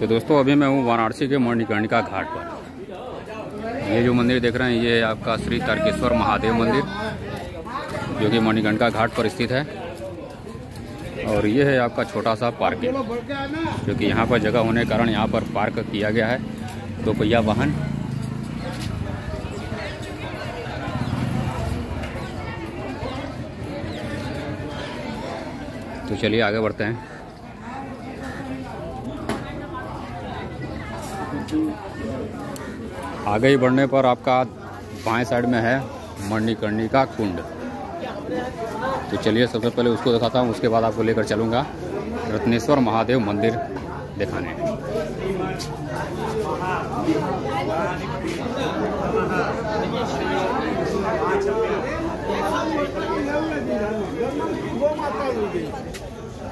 तो दोस्तों, अभी मैं हूँ वाराणसी के मणिकर्णिका घाट पर। ये जो मंदिर देख रहे हैं, ये आपका श्री तारकेश्वर महादेव मंदिर, जो कि मणिकर्णिका घाट पर स्थित है। और ये है आपका छोटा सा पार्किंग, जो कि यहाँ पर जगह होने के कारण यहाँ पर पार्क किया गया है। दो पहिया वाहन। तो चलिए आगे बढ़ते हैं। आगे ही बढ़ने पर आपका बाएँ साइड में है मणिकर्णिका कुंड। तो चलिए सबसे पहले उसको दिखाता हूँ उसके बाद आपको लेकर चलूँगा रत्नेश्वर महादेव मंदिर दिखाने।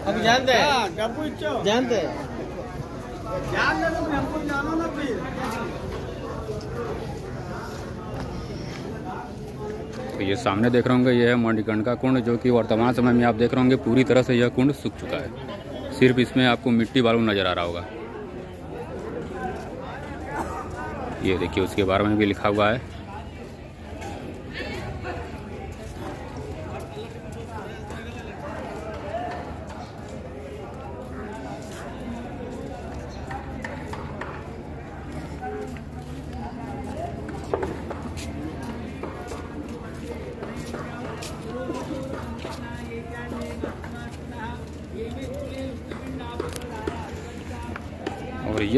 अब जानते हैं जानते हैं तो ये सामने देख रहे होंगे, ये है मणिकर्णिका कुंड, जो कि वर्तमान समय में आप देख रहे होंगे, पूरी तरह से यह कुंड सूख चुका है। सिर्फ़ इसमें आपको मिट्टी बालू नज़र आ रहा होगा। ये देखिए, उसके बारे में भी लिखा हुआ है।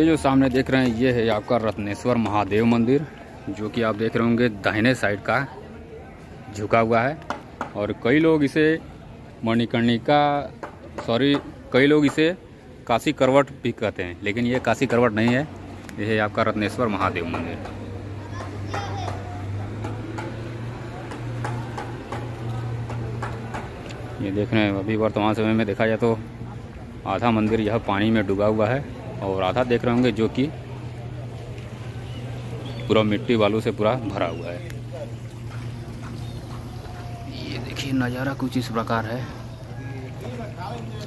जो सामने देख रहे हैं, ये है आपका रत्नेश्वर महादेव मंदिर, जो कि आप देख रहे होंगे दाहिने साइड का झुका हुआ है। और कई लोग इसे मणिकर्णिका सॉरी कई लोग इसे काशी करवट भी कहते हैं, लेकिन ये काशी करवट नहीं है यह है आपका रत्नेश्वर महादेव मंदिर। ये देख रहे हैं, अभी वर्तमान समय में देखा जाए तो आधा मंदिर यह पानी में डूबा हुआ है। और आधा देख रहे होंगे जो कि पूरा मिट्टी बालू से पूरा भरा हुआ है। ये देखिए नज़ारा कुछ इस प्रकार है।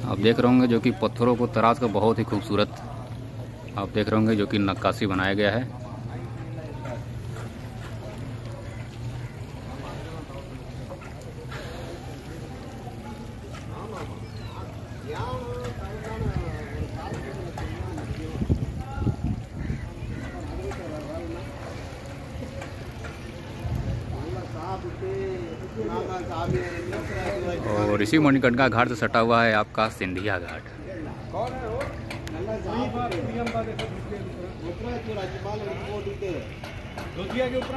आप देख रहे होंगे जो कि पत्थरों को तराश कर बहुत ही खूबसूरत आप देख रहे होंगे जो कि नक्काशी बनाया गया है। और इसी मणिकर्णिका घाट से सटा हुआ है आपका सिंधिया घाट। के ऊपर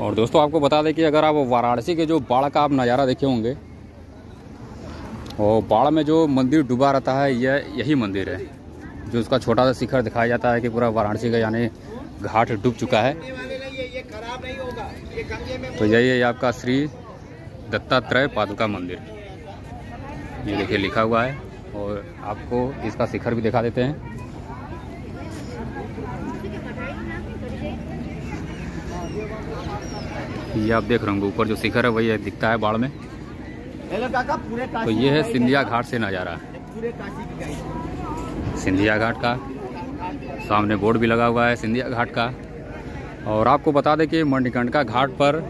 और दोस्तों, आपको बता दें कि अगर आप वाराणसी के जो बाढ़ का आप नज़ारा देखे होंगे, और बाढ़ में जो मंदिर डूबा रहता है यह यही मंदिर है, जो उसका छोटा सा शिखर दिखाया जाता है कि पूरा वाराणसी का यानी घाट डूब चुका है। तो यही है आपका श्री दत्तात्रेय पादुका मंदिर। ये देखिए, लिखा हुआ है, और आपको इसका शिखर भी दिखा देते हैं। ये आप देख रहे होंगे, ऊपर जो शिखर है, वही दिखता है बाढ़ में। तो ये है सिंधिया घाट से नज़ारा। सिंधिया घाट का, सामने बोर्ड भी लगा हुआ है सिंधिया घाट का। और आपको बता दें कि मणिकर्णिका घाट पर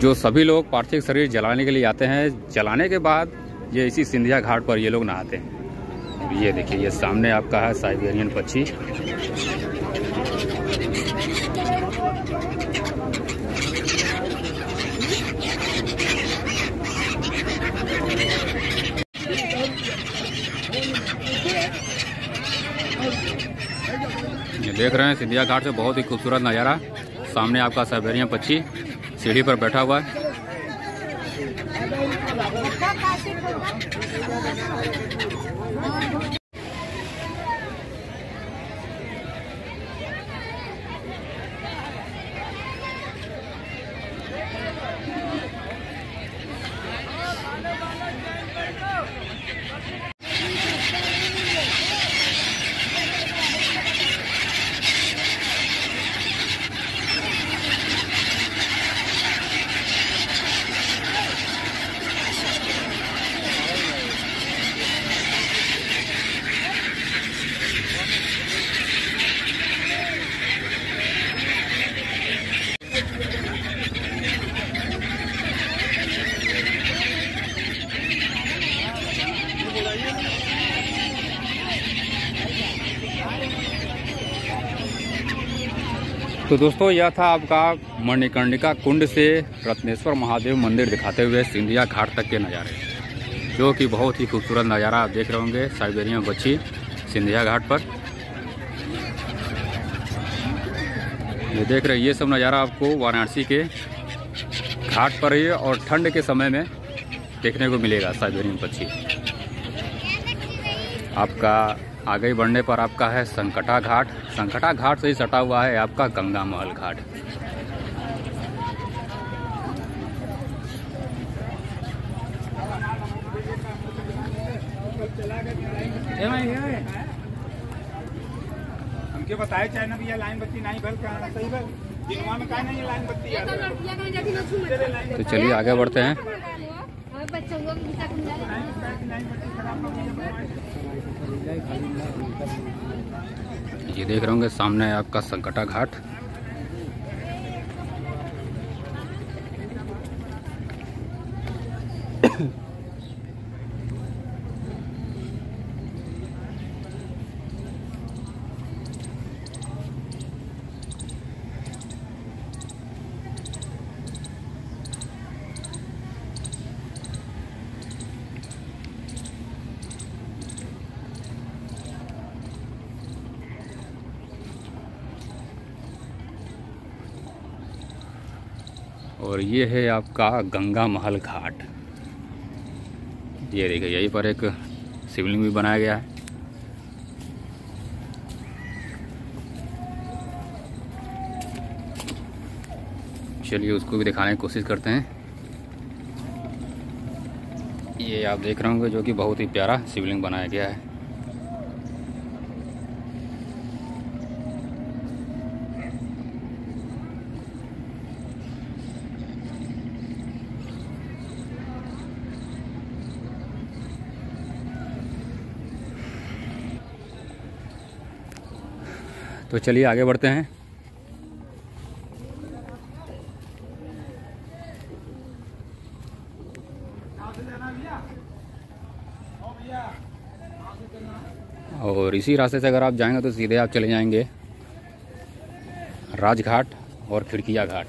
जो सभी लोग पार्थिव शरीर जलाने के लिए आते हैं, जलाने के बाद ये इसी सिंधिया घाट पर ये लोग नहाते हैं। ये देखिए, ये सामने आपका है साइबेरियन पक्षी। देख रहे हैं, सिंधिया घाट से बहुत ही खूबसूरत नज़ारा। सामने आपका साइबेरियन पक्षी सीढ़ी पर बैठा हुआ है। तो दोस्तों, यह था आपका मणिकर्णिका कुंड से रत्नेश्वर महादेव मंदिर दिखाते हुए सिंधिया घाट तक के नज़ारे, जो कि बहुत ही खूबसूरत नज़ारा आप देख रहे होंगे साइबेरियन बच्ची सिंधिया घाट पर। ये देख रहे ये सब नज़ारा आपको वाराणसी के घाट पर ही और ठंड के समय में देखने को मिलेगा, साइबेरियन पक्षी आपका आगे बढ़ने पर आपका है संकटा घाट संकटा घाट से ही सटा हुआ है आपका गंगा महल घाट हमके बताए चाहे ना भैया लाइन बत्ती नहीं का सही भल दिनवा में का नहीं लाइन बत्ती याद है तो चलिए आगे बढ़ते हैं। ये देख रहे होंगे सामने आपका संकटा घाट और ये है आपका गंगा महल घाट। ये देखिए, यहीं पर एक शिवलिंग भी बनाया गया है। चलिए, उसको भी दिखाने की कोशिश करते हैं। ये आप देख रहे होंगे जो कि बहुत ही प्यारा शिवलिंग बनाया गया है। तो चलिए आगे बढ़ते हैं। और इसी रास्ते से अगर आप जाएँगे तो सीधे आप चले जाएँगे राजघाट और खिड़किया घाट।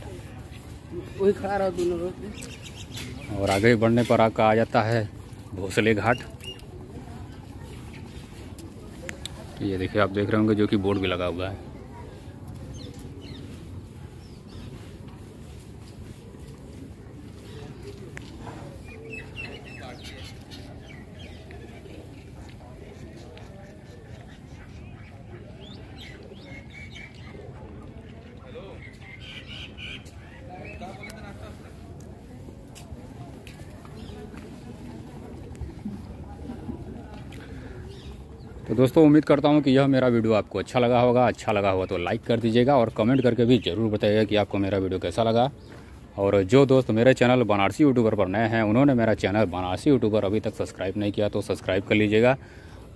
वही खड़ा रहो दोनों और आगे बढ़ने पर आपका आ जाता है भोसले घाट तो ये देखिए आप देख रहे होंगे जो कि बोर्ड भी लगा हुआ है। तो दोस्तों, उम्मीद करता हूँ कि यह मेरा वीडियो आपको अच्छा लगा होगा। अच्छा लगा होगा तो लाइक कर दीजिएगा और कमेंट करके भी ज़रूर बताइएगा कि आपको मेरा वीडियो कैसा लगा। और जो दोस्त मेरे चैनल बनारसी यूट्यूबर पर नए हैं, उन्होंने मेरा चैनल बनारसी यूट्यूबर अभी तक सब्सक्राइब नहीं किया तो सब्सक्राइब कर लीजिएगा।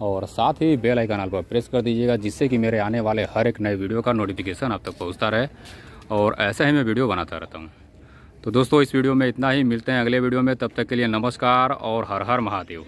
और साथ ही बेल आइकन आल पर प्रेस कर दीजिएगा, जिससे कि मेरे आने वाले हर एक नए वीडियो का नोटिफिकेशन आप तक पहुँचता रहे। और ऐसा ही मैं वीडियो बनाता रहता हूँ। तो दोस्तों, इस वीडियो में इतना ही। मिलते हैं अगले वीडियो में। तब तक के लिए नमस्कार और हर हर महादेव।